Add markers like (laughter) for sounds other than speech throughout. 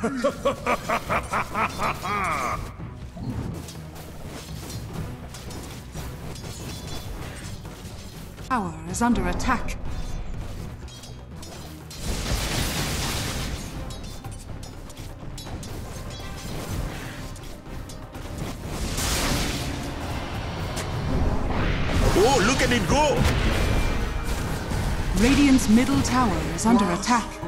Tower is under attack. Oh, look at it go! Radiant's middle tower is under attack.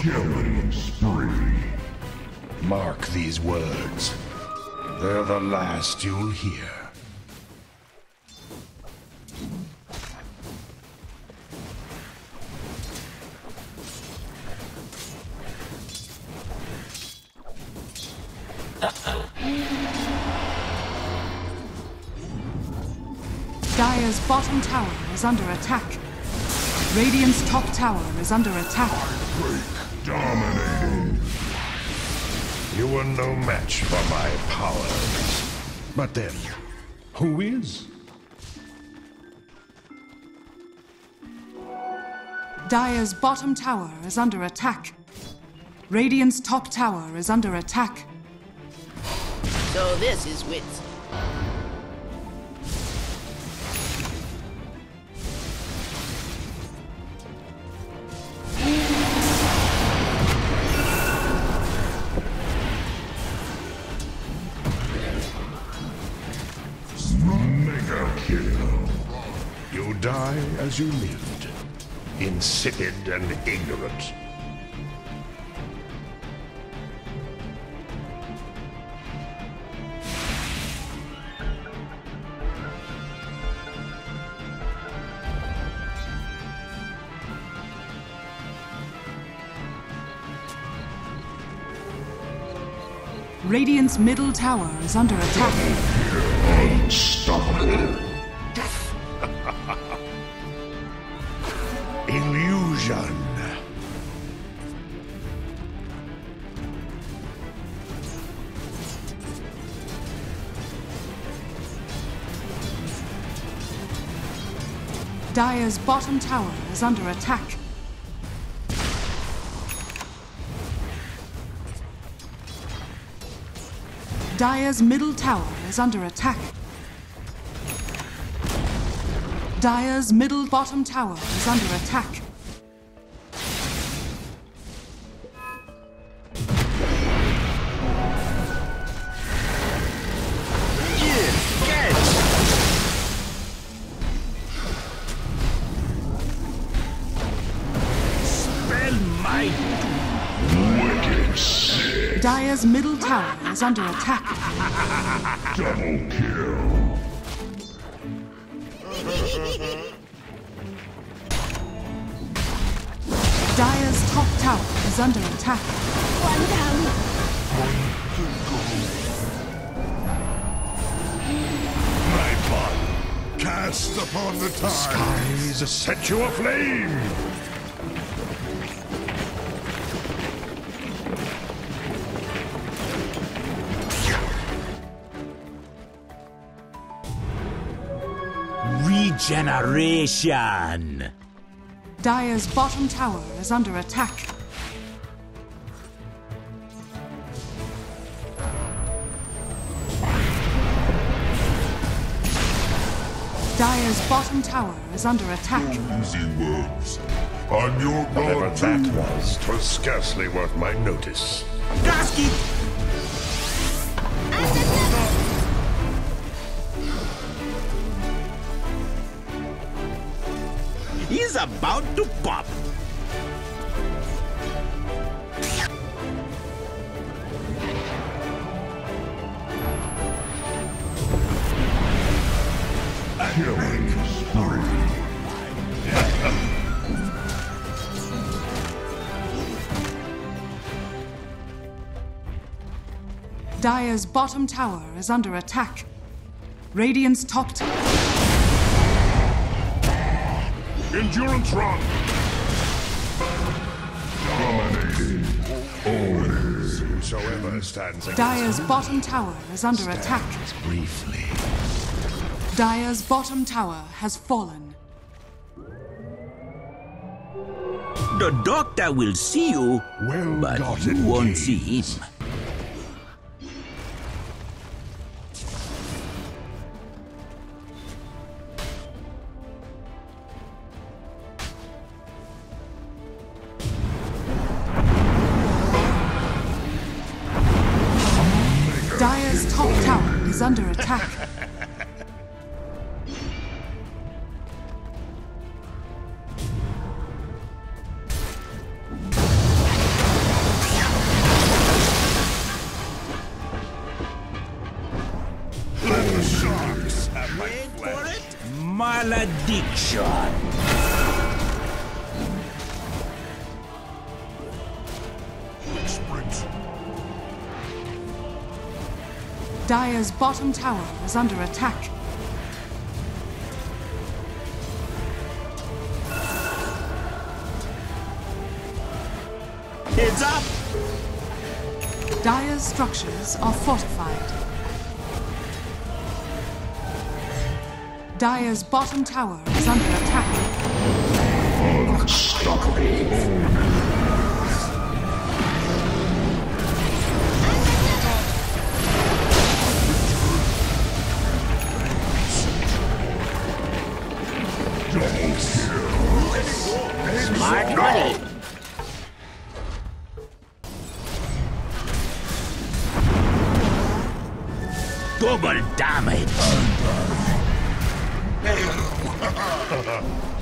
Killing spree. Mark these words. They're the last you'll hear. Dire's bottom tower is under attack. Radiant's top tower is under attack. Dominating. You were no match for my powers. But then, who is? Dire's bottom tower is under attack. Radiant's top tower is under attack. So this is wits. As you lived. Insipid and ignorant. Radiant's middle tower is under attack. Unstoppable. Illusion. Dire's bottom tower is under attack. Dire's middle tower is under attack. Dire's middle bottom tower is under attack. Wicked sick. Dire's middle tower is under attack. Double kill. Dire's top tower is under attack. One down. Nightbot. Cast upon the tide. Skies set you aflame. Regeneration. Dire's bottom tower is under attack. Dire's bottom tower is under attack. Easy words. I'm your Whatever god that too. was, 'twas scarcely worth my notice. Gasky. About to pop. Killing spree. Dire's bottom tower is under attack. Radiant's top tower. Endurance run. Dominating. Always. Whosoever stands against Dire's bottom tower is under attack. briefly. Dire's bottom tower has fallen. The doctor will see you, Well but gotten you won't see him. Dire's top tower is under attack. Wait for it. Malediction. Dire's bottom tower is under attack. Heads up. Dire's structures are fortified. Dire's bottom tower is under attack. Smart money. Double damage. (laughs)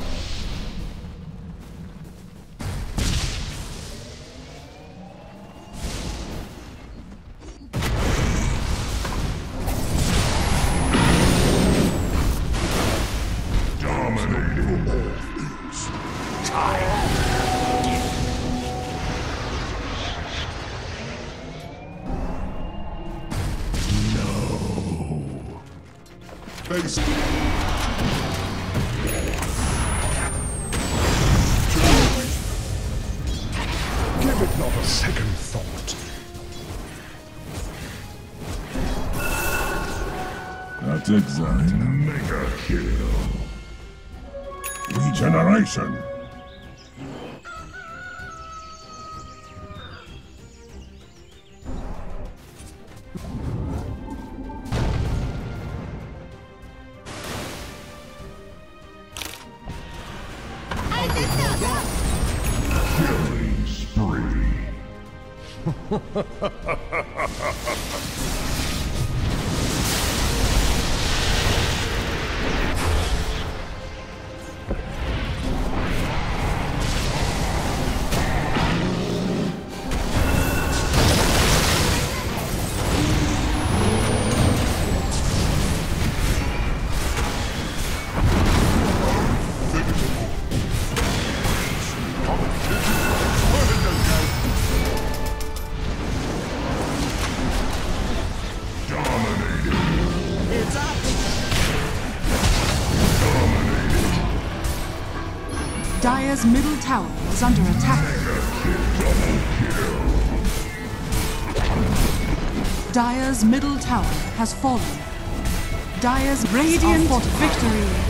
Face. Give it not a second thought. Exact. Mega kill. Regeneration. Killing spree. Dominating. Heads up. Middle tower is under attack. Dire's middle tower has fallen. Dire's radiant victory.